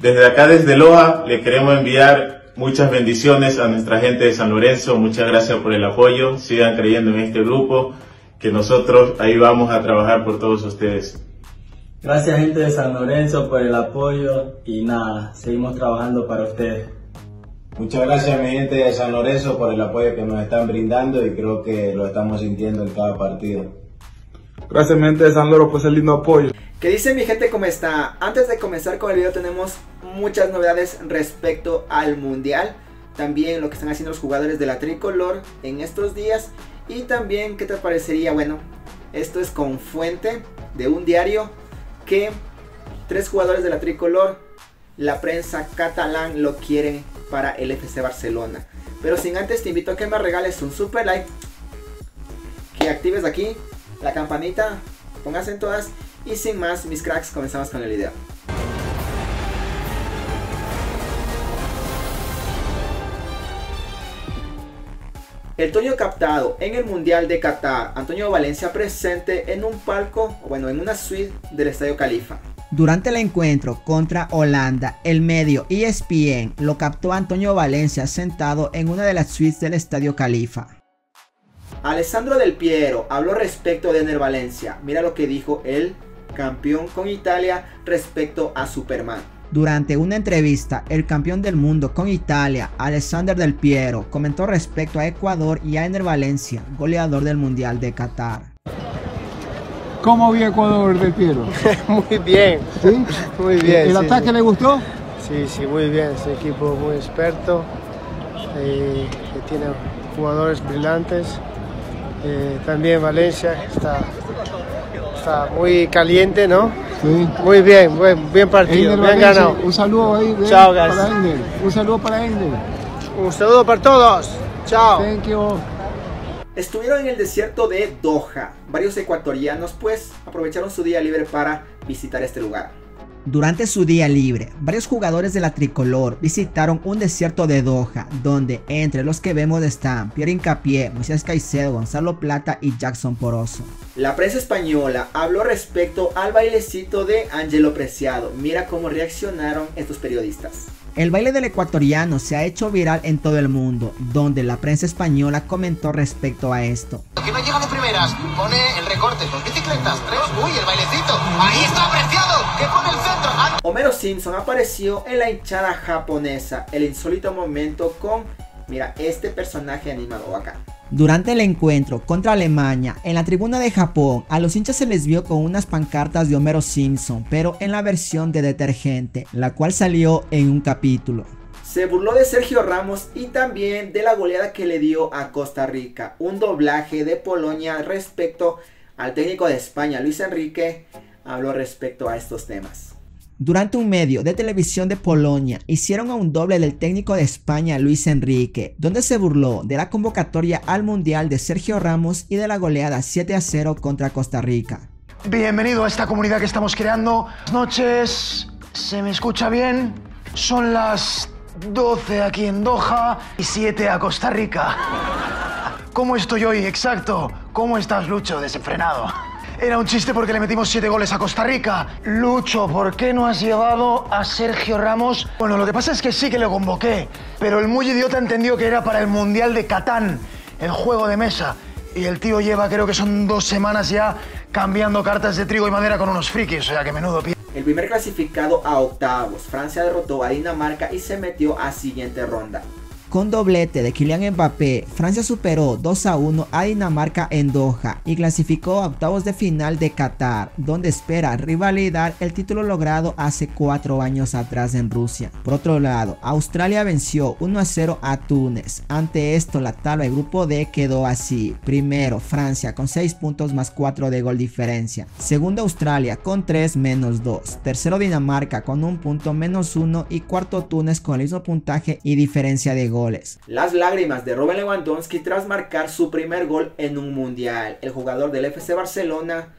Desde acá, desde Loja, le queremos enviar muchas bendiciones a nuestra gente de San Lorenzo. Muchas gracias por el apoyo. Sigan creyendo en este grupo, que nosotros ahí vamos a trabajar por todos ustedes. Gracias gente de San Lorenzo por el apoyo y nada, seguimos trabajando para ustedes. Muchas gracias mi gente de San Lorenzo por el apoyo que nos están brindando y creo que lo estamos sintiendo en cada partido. Gracias de San Lorenzo por ese lindo apoyo. ¿Qué dice mi gente? ¿Cómo está? Antes de comenzar con el video tenemos muchas novedades respecto al Mundial. También lo que están haciendo los jugadores de la Tricolor en estos días. Y también, ¿qué te parecería? Bueno, esto es con fuente de un diario que tres jugadores de la Tricolor, la prensa catalán lo quieren para el FC Barcelona. Pero sin antes te invito a que me regales un super like, que actives aquí la campanita, pongas en todas y sin más, mis cracks, comenzamos con el video. El Toño captado en el Mundial de Qatar, Antonio Valencia presente en un palco, bueno, en una suite del Estadio Califa. Durante el encuentro contra Holanda, el medio ESPN lo captó Antonio Valencia sentado en una de las suites del Estadio Califa. Alessandro Del Piero habló respecto de Ener Valencia. Mira lo que dijo el campeón con Italia respecto a Superman. Durante una entrevista, el campeón del mundo con Italia, Alexander Del Piero, comentó respecto a Ecuador y a Ener Valencia, goleador del Mundial de Qatar. ¿Cómo vio Ecuador Del Piero? muy bien. ¿Sí? Muy bien. ¿El sí, ataque sí. le gustó? Sí, sí, muy bien. Es un equipo muy experto, eh, que tiene jugadores brillantes. Eh, también Valencia está, está muy caliente, ¿no? Sí. Muy bien, buen, bien partido, Ender bien Valencia, ganado. Un saludo ahí de- Chao, guys. para Ender. Un saludo para Ender. Un saludo para todos. Chao. Thank you. Estuvieron en el desierto de Doha. Varios ecuatorianos pues aprovecharon su día libre para visitar este lugar. Durante su día libre, varios jugadores de la tricolor visitaron un desierto de Doha, donde entre los que vemos están Pierre Incapié, Moisés Caicedo, Gonzalo Plata y Jackson Poroso. La prensa española habló respecto al bailecito de Angelo Preciado. Mira cómo reaccionaron estos periodistas. El baile del ecuatoriano se ha hecho viral en todo el mundo, donde la prensa española comentó respecto a esto. Que no llega de primeras, pone el recorte, dos bicicletas, tres, uy, el bailecito, ahí está apreciado, que pone el centro, ah, Homero Simpson apareció en la hinchada japonesa, el insólito momento con, mira, este personaje animado acá. Durante el encuentro contra Alemania, en la tribuna de Japón, a los hinchas se les vio con unas pancartas de Homero Simpson, pero en la versión de detergente, la cual salió en un capítulo. Se burló de Sergio Ramos y también de la goleada que le dio a Costa Rica. Un doblaje de Polonia respecto al técnico de España, Luis Enrique, habló respecto a estos temas. Durante un medio de televisión de Polonia hicieron a un doble del técnico de España Luis Enrique, donde se burló de la convocatoria al Mundial de Sergio Ramos y de la goleada 7 a 0 contra Costa Rica. Bienvenido a esta comunidad que estamos creando. Buenas noches, ¿se me escucha bien? Son las 12 aquí en Doha y 7 a Costa Rica. ¿Cómo estoy hoy? Exacto. ¿Cómo estás, Lucho? Desenfrenado. Era un chiste porque le metimos 7 goles a Costa Rica. Lucho, ¿por qué no has llevado a Sergio Ramos? Bueno, lo que pasa es que sí que lo convoqué, pero el muy idiota entendió que era para el Mundial de Catán, el juego de mesa. Y el tío lleva, creo que son dos semanas ya, cambiando cartas de trigo y madera con unos frikis, o sea que menudo pie. El primer clasificado a octavos, Francia derrotó a Dinamarca y se metió a siguiente ronda. Con doblete de Kylian Mbappé, Francia superó 2 a 1 a Dinamarca en Doha y clasificó a octavos de final de Qatar, donde espera rivalidad el título logrado hace 4 años atrás en Rusia. Por otro lado, Australia venció 1 a 0 a Túnez. Ante esto, la tabla de grupo D quedó así. Primero, Francia con 6 puntos más 4 de gol diferencia. Segundo, Australia con 3 menos 2. Tercero, Dinamarca con 1 punto menos 1 y cuarto, Túnez con el mismo puntaje y diferencia de gol. Las lágrimas de Robert Lewandowski tras marcar su primer gol en un mundial. El jugador del FC Barcelona,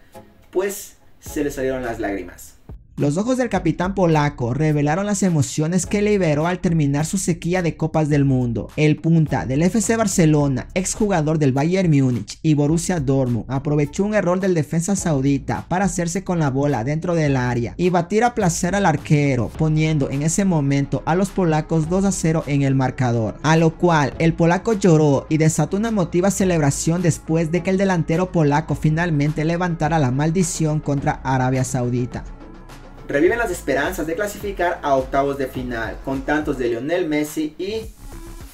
pues se le salieron las lágrimas. Los ojos del capitán polaco revelaron las emociones que liberó al terminar su sequía de Copas del Mundo. El punta del FC Barcelona, exjugador del Bayern Múnich y Borussia Dortmund, aprovechó un error del defensa saudita para hacerse con la bola dentro del área y batir a placer al arquero, poniendo en ese momento a los polacos 2 a 0 en el marcador. A lo cual el polaco lloró y desató una emotiva celebración después de que el delantero polaco finalmente levantara la maldición contra Arabia Saudita reviven las esperanzas de clasificar a octavos de final. Con tantos de Lionel Messi y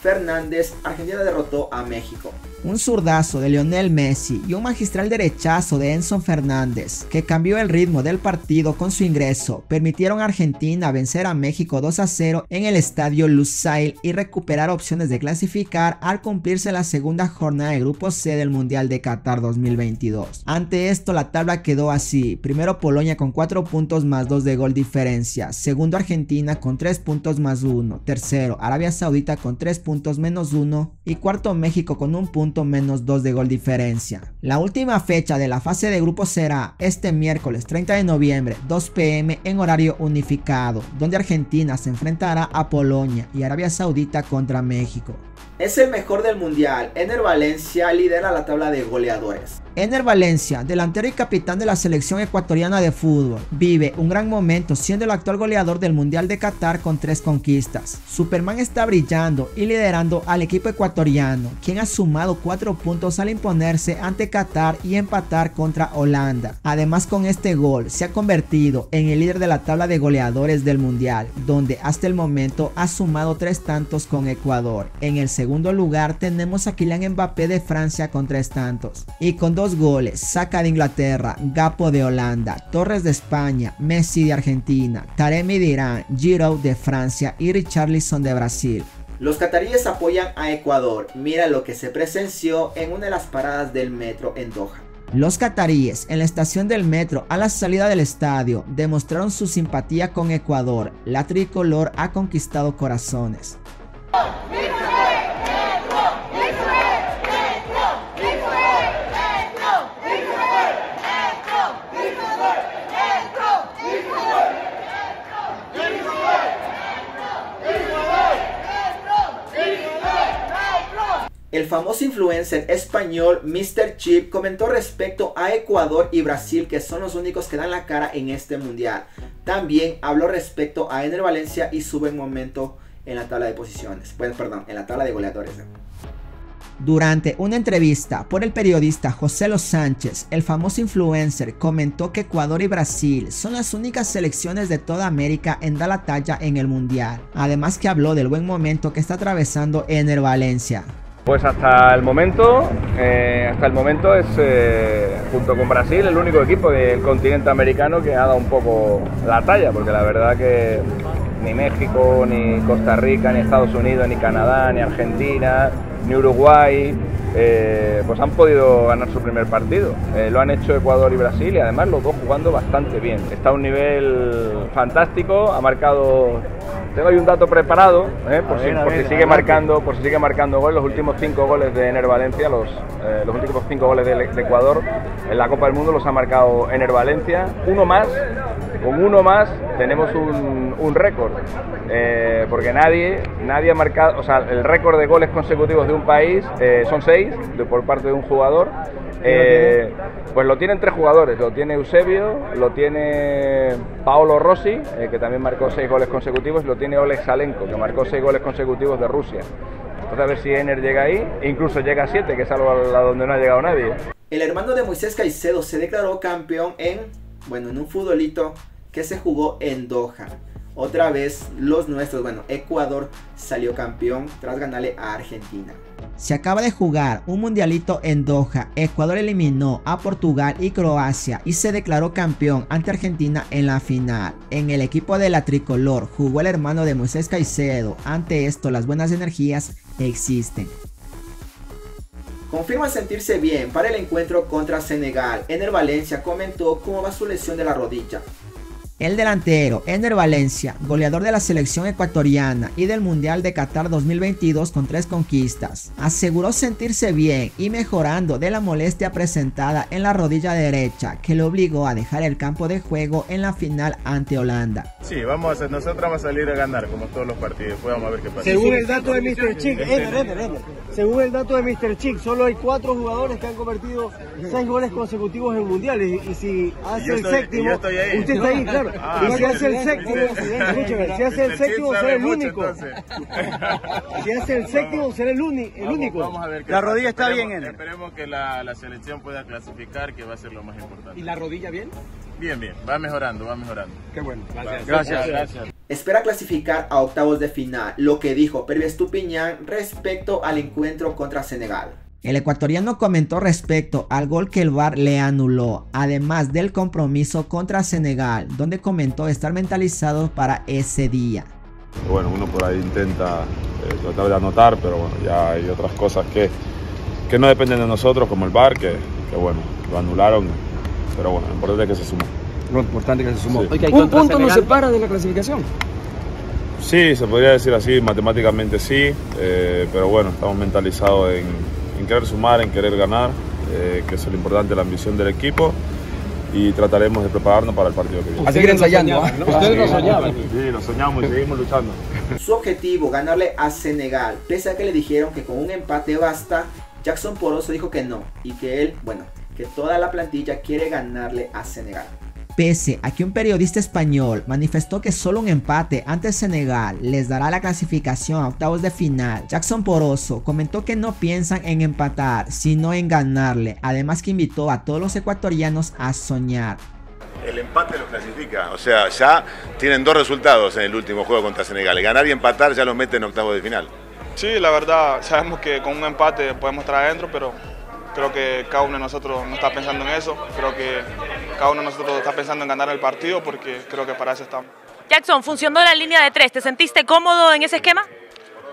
Fernández, Argentina derrotó a México un zurdazo de Lionel Messi y un magistral derechazo de Enzo Fernández, que cambió el ritmo del partido con su ingreso, permitieron a Argentina vencer a México 2 a 0 en el estadio Lusail y recuperar opciones de clasificar al cumplirse la segunda jornada de Grupo C del Mundial de Qatar 2022. Ante esto la tabla quedó así, primero Polonia con 4 puntos más 2 de gol diferencia, segundo Argentina con 3 puntos más 1, tercero Arabia Saudita con 3 puntos menos 1 y cuarto México con un punto menos 2 de gol diferencia. La última fecha de la fase de grupo será este miércoles 30 de noviembre 2 pm en horario unificado, donde Argentina se enfrentará a Polonia y Arabia Saudita contra México. Es el mejor del mundial. Ener Valencia lidera la tabla de goleadores. Ener Valencia, delantero y capitán de la selección ecuatoriana de fútbol, vive un gran momento siendo el actual goleador del Mundial de Qatar con tres conquistas. Superman está brillando y liderando al equipo ecuatoriano, quien ha sumado cuatro puntos al imponerse ante Qatar y empatar contra Holanda. Además con este gol se ha convertido en el líder de la tabla de goleadores del Mundial, donde hasta el momento ha sumado tres tantos con Ecuador. En el segundo lugar tenemos a Kylian Mbappé de Francia con tres tantos y con dos goles, Saca de Inglaterra, Gapo de Holanda, Torres de España, Messi de Argentina, Taremi de Irán, Giroud de Francia y Richarlison de Brasil. Los cataríes apoyan a Ecuador. Mira lo que se presenció en una de las paradas del metro en Doha. Los cataríes en la estación del metro a la salida del estadio demostraron su simpatía con Ecuador. La tricolor ha conquistado corazones. El famoso influencer español Mr. Chip comentó respecto a Ecuador y Brasil que son los únicos que dan la cara en este mundial. También habló respecto a Ener Valencia y su buen momento en la tabla de posiciones. Bueno, perdón, en la tabla de goleadores. Durante una entrevista por el periodista José Los Sánchez, el famoso influencer comentó que Ecuador y Brasil son las únicas selecciones de toda América en dar la talla en el Mundial. Además que habló del buen momento que está atravesando Ener Valencia. Pues hasta el momento, eh, hasta el momento es eh, junto con Brasil el único equipo del continente americano que ha dado un poco la talla, porque la verdad que ni México, ni Costa Rica, ni Estados Unidos, ni Canadá, ni Argentina, ni Uruguay, eh, pues han podido ganar su primer partido. lo han hecho Ecuador y Brasil y además los dos jugando bastante bien. Está a un nivel fantástico, ha marcado tengo ahí un dato preparado, ¿eh? por, si, sigue marcando, por si sigue marcando goles, los últimos cinco goles de Ener Valencia, los, eh, los últimos cinco goles de, Ecuador en la Copa del Mundo los ha marcado Ener Valencia. Uno más, con uno más tenemos un, récord, eh, porque nadie, nadie ha marcado, o sea, el récord de goles consecutivos de un país son seis por parte de un jugador. Eh, pues lo tienen tres jugadores, lo tiene Eusebio, lo tiene Paolo Rossi, eh, que también marcó seis goles consecutivos, y lo tiene Oleg Salenko, que marcó seis goles consecutivos de Rusia. Entonces a ver si Ener llega ahí, e incluso llega a siete, que es algo a donde no ha llegado nadie. El hermano de Moisés Caicedo se declaró campeón en, bueno, en un futbolito que se jugó en Doha. Otra vez los nuestros, bueno, Ecuador salió campeón tras ganarle a Argentina. Se acaba de jugar un mundialito en Doha. Ecuador eliminó a Portugal y Croacia y se declaró campeón ante Argentina en la final. En el equipo de la tricolor jugó el hermano de Moisés Caicedo. Ante esto las buenas energías existen. Confirma sentirse bien para el encuentro contra Senegal. Ener Valencia comentó cómo va su lesión de la rodilla. El delantero Ener Valencia, goleador de la selección ecuatoriana y del Mundial de Qatar 2022 con tres conquistas, aseguró sentirse bien y mejorando de la molestia presentada en la rodilla derecha que le obligó a dejar el campo de juego en la final ante Holanda. Sí, vamos a, nosotros vamos a salir a ganar como todos los partidos, después vamos a ver qué pasa. Según el dato de Mr. Chick, según el dato de Mr. Chick, solo hay cuatro jugadores que han convertido seis goles consecutivos en mundiales y, si hace el séptimo, usted está ahí, claro. Ah, y si hace el séptimo, si hace el séptimo será el único. Si hace el séptimo será el, único. Vamos a ver la rodilla está bien. Esperemos que la, la selección pueda clasificar, que va a ser lo más importante. ¿Y la rodilla bien? Bien, bien, va mejorando, va mejorando. Qué bueno. Gracias. Gracias. Gracias. Espera clasificar a octavos de final, lo que dijo Pervis Tupiñán respecto al encuentro contra Senegal. El ecuatoriano comentó respecto al gol que el VAR le anuló, además del compromiso contra Senegal, donde comentó estar mentalizado para ese día. Bueno, uno por ahí intenta eh, tratar de anotar, pero bueno, ya hay otras cosas que, que no dependen de nosotros, como el VAR, que, que bueno, lo anularon pero bueno, lo importante es que se sumó. Lo importante es que se sumó. ¿Un punto nos separa de la clasificación? Sí, se podría decir así, matemáticamente sí, eh, pero bueno, estamos mentalizados en, querer sumar, en querer ganar, eh, que es lo importante, la ambición del equipo y trataremos de prepararnos para el partido que viene. A seguir ensayando. Ustedes lo soñaban. Sí, lo soñamos y seguimos luchando. Su objetivo, ganarle a Senegal, pese a que le dijeron que con un empate basta, Jackson Poroso dijo que no y que él, bueno, que toda la plantilla quiere ganarle a Senegal. Pese a que un periodista español manifestó que solo un empate ante Senegal les dará la clasificación a octavos de final, Jackson Poroso comentó que no piensan en empatar, sino en ganarle, además que invitó a todos los ecuatorianos a soñar. El empate los clasifica, o sea, ya tienen dos resultados en el último juego contra Senegal, ganar y empatar ya los meten en octavos de final. Sí, la verdad, sabemos que con un empate podemos estar adentro, pero Creo que cada uno de nosotros no está pensando en eso. Creo que cada uno de nosotros está pensando en ganar el partido porque creo que para eso estamos. Jackson, funcionó la línea de tres. ¿Te sentiste cómodo en ese esquema?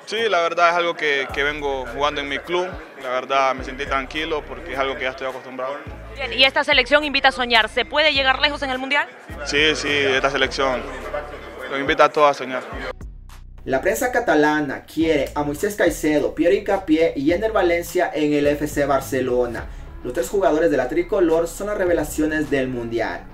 Sí, la verdad es algo que, que, vengo jugando en mi club. La verdad me sentí tranquilo porque es algo que ya estoy acostumbrado. Bien, y esta selección invita a soñar. ¿Se puede llegar lejos en el Mundial? Sí, sí, esta selección lo invita a todos a soñar. La prensa catalana quiere a Moisés Caicedo, Pierre Incapié y Ener Valencia en el FC Barcelona. Los tres jugadores de la tricolor son las revelaciones del Mundial.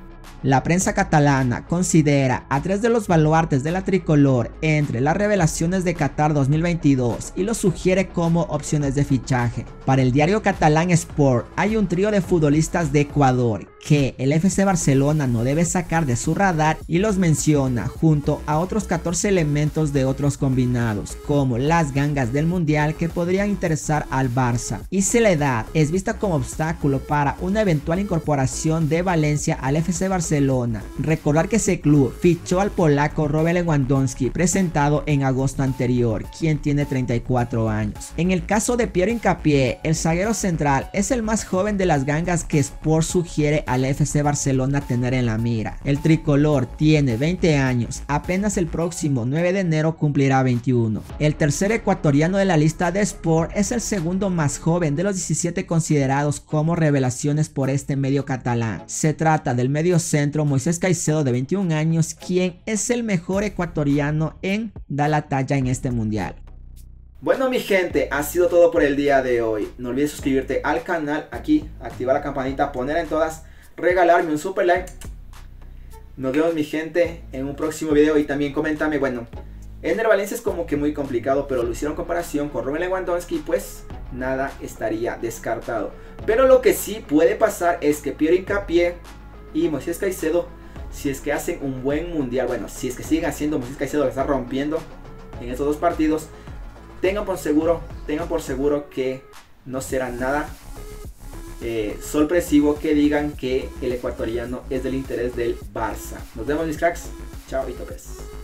La prensa catalana considera a tres de los baluartes de la tricolor entre las revelaciones de Qatar 2022 y los sugiere como opciones de fichaje. Para el diario catalán Sport hay un trío de futbolistas de Ecuador que el FC Barcelona no debe sacar de su radar y los menciona junto a otros 14 elementos de otros combinados como las gangas del mundial que podrían interesar al Barça y si la edad es vista como obstáculo para una eventual incorporación de Valencia al FC Barcelona. Recordar que ese club fichó al polaco Robert Lewandowski presentado en agosto anterior, quien tiene 34 años. En el caso de Piero Incapié, el zaguero central es el más joven de las gangas que Sport sugiere al FC Barcelona tener en la mira. El tricolor tiene 20 años, apenas el próximo 9 de enero cumplirá 21. El tercer ecuatoriano de la lista de Sport es el segundo más joven de los 17 considerados como revelaciones por este medio catalán. Se trata del medio centro Moisés Caicedo de 21 años, quien es el mejor ecuatoriano en dar la talla en este mundial. Bueno mi gente, ha sido todo por el día de hoy. No olvides suscribirte al canal aquí, activar la campanita, ponerla en todas regalarme un super like. Nos vemos mi gente en un próximo video y también coméntame, bueno, Ender Valencia es como que muy complicado, pero lo hicieron comparación con Robin Lewandowski, pues nada estaría descartado. Pero lo que sí puede pasar es que Piero Incapié y Moisés Caicedo, si es que hacen un buen mundial, bueno, si es que siguen haciendo Moisés Caicedo que está rompiendo en estos dos partidos, tengan por seguro, tengan por seguro que no será nada eh, sorpresivo que digan que el ecuatoriano es del interés del Barça. Nos vemos mis cracks. Chao y topes.